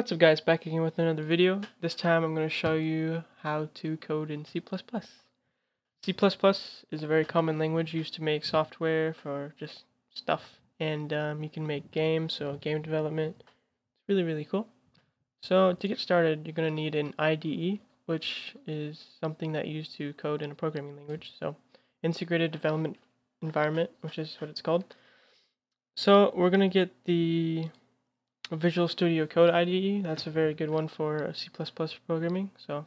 What's up guys, back again with another video. This time I'm going to show you how to code in C++. C++ is a very common language used to make software for just stuff and um, you can make games, so game development. It's really really cool. So to get started you're going to need an IDE which is something that you use to code in a programming language. So integrated development environment which is what it's called. So we're going to get the Visual Studio Code IDE. That's a very good one for uh, C++ programming. So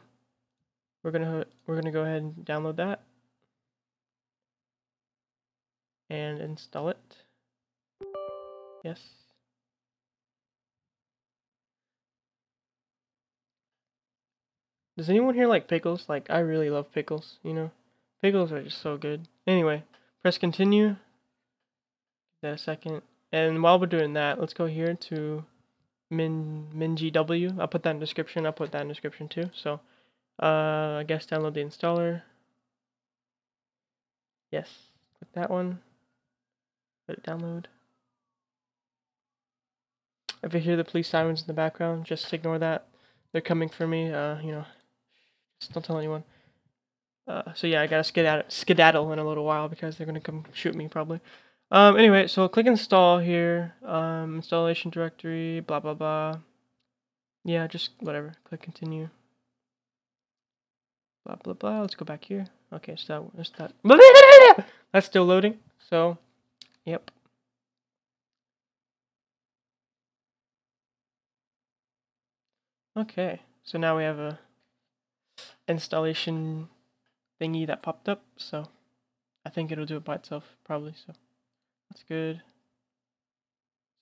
we're gonna we're gonna go ahead and download that and install it. Yes. Does anyone here like pickles? Like I really love pickles. You know, pickles are just so good. Anyway, press continue. Give that a second. And while we're doing that, let's go here to min mingw. I'll put that in description. I'll put that in description too. So uh, I guess download the installer. Yes, click that one. Let it download. If you hear the police sirens in the background, just ignore that. They're coming for me. Uh, you know, just don't tell anyone. Uh, so yeah, I gotta skedaddle, skedaddle in a little while because they're gonna come shoot me probably. Um, anyway, so click install here, um, installation directory, blah, blah, blah. Yeah, just whatever. Click continue. Blah, blah, blah. Let's go back here. Okay, so that, that's that. That's still loading. So, yep. Okay, so now we have a installation thingy that popped up. So, I think it'll do it by itself, probably. So. That's good.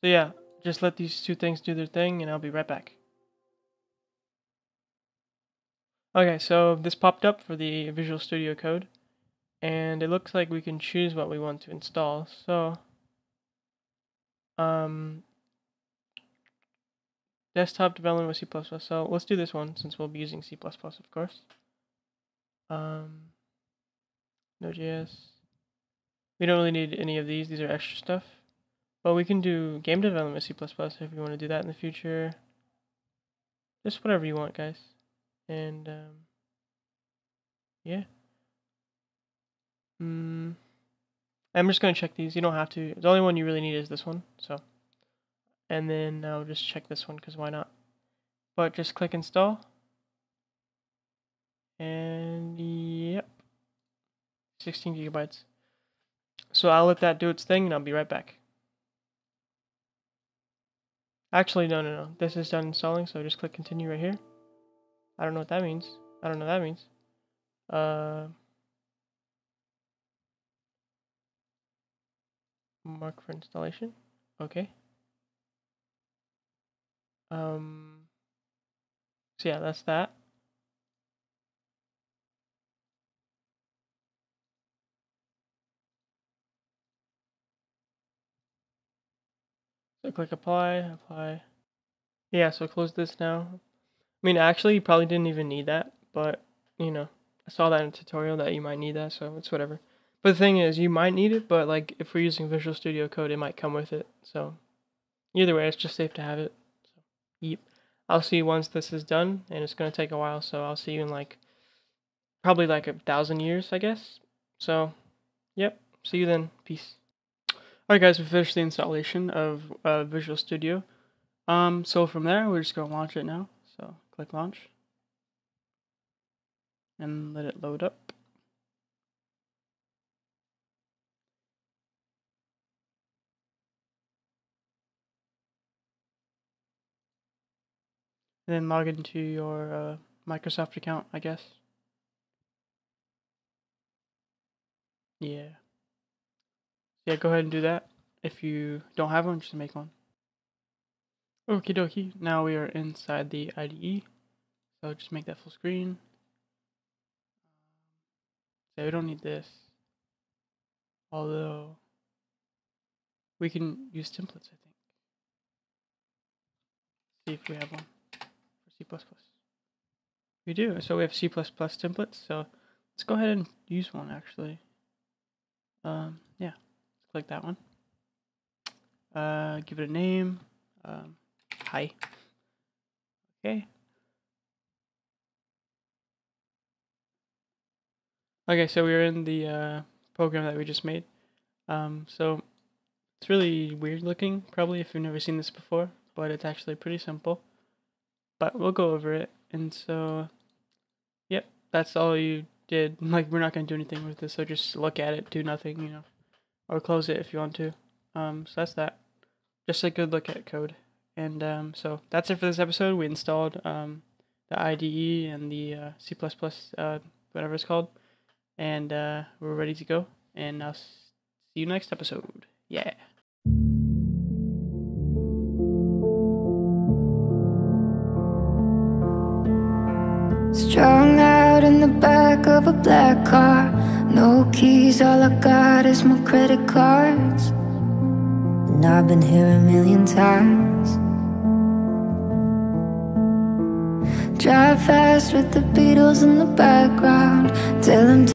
So yeah, just let these two things do their thing and I'll be right back. Okay, so this popped up for the Visual Studio Code and it looks like we can choose what we want to install. So um desktop development with C++. So let's do this one since we'll be using C++ of course. Um Node.js we don't really need any of these. These are extra stuff. But we can do game development C++ if you want to do that in the future. Just whatever you want, guys. And, um, yeah. Mm, I'm just going to check these. You don't have to. The only one you really need is this one. So, And then I'll just check this one because why not? But just click install. And, yep. 16 gigabytes. So I'll let that do its thing and I'll be right back. Actually, no, no, no. This is done installing, so just click continue right here. I don't know what that means. I don't know what that means. Uh, mark for installation. Okay. Um, so yeah, that's that. So click apply, apply. Yeah, so close this now. I mean, actually, you probably didn't even need that, but, you know, I saw that in a tutorial that you might need that, so it's whatever. But the thing is, you might need it, but, like, if we're using Visual Studio Code, it might come with it, so either way, it's just safe to have it. So, yep. I'll see you once this is done, and it's going to take a while, so I'll see you in, like, probably, like, a thousand years, I guess. So, yep, see you then. Peace. Alright guys, we finished the installation of uh, Visual Studio. Um, so from there, we're just going to launch it now. So click launch. And let it load up. And then log into your uh, Microsoft account, I guess. Yeah yeah, go ahead and do that. If you don't have one, just make one. Okie dokie, now we are inside the IDE. So just make that full screen. So we don't need this. Although, we can use templates, I think. See if we have one for C++. We do, so we have C++ templates, so let's go ahead and use one actually. Um, click that one. Uh, give it a name. Um, hi. Okay. Okay, so we're in the uh, program that we just made. Um, so it's really weird looking, probably if you've never seen this before, but it's actually pretty simple. But we'll go over it. And so, yep, that's all you did. Like, we're not going to do anything with this, so just look at it, do nothing, you know, or close it if you want to. Um, so that's that. Just a good look at code. And um, so that's it for this episode. We installed um, the IDE and the uh, C++, uh, whatever it's called, and uh, we're ready to go. And I'll see you next episode. Yeah. Strung out in the back of a black car No keys, all I got is my credit cards. And I've been here a million times. Drive fast with the Beatles in the background. Tell them